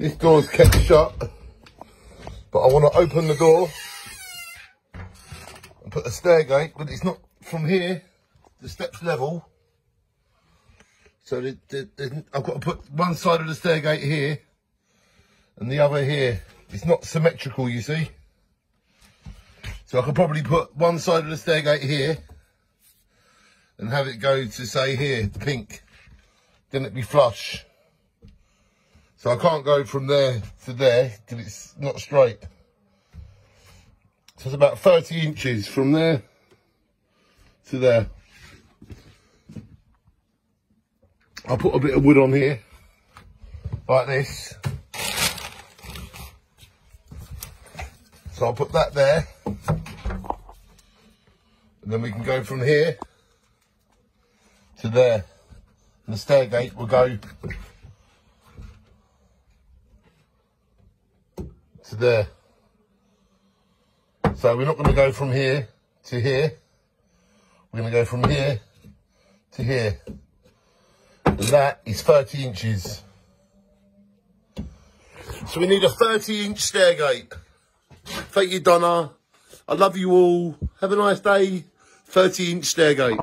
This door's kept shut, but I want to open the door and put a stair gate, but it's not from here. The steps level. So the, the, the, I've got to put one side of the stair gate here and the other here. It's not symmetrical, you see. So I could probably put one side of the stair gate here and have it go to say here, the pink. Then it'd be flush. So I can't go from there to there because it's not straight. So it's about 30 inches from there to there. I'll put a bit of wood on here, like this. So I'll put that there. And then we can go from here to there. And the stair gate will go to there. So we're not going to go from here to here. We're going to go from here to here. That is 30 inches. So we need a 30 inch stair gate. Thank you, Donna. I love you all. Have a nice day. 30 inch stair gate.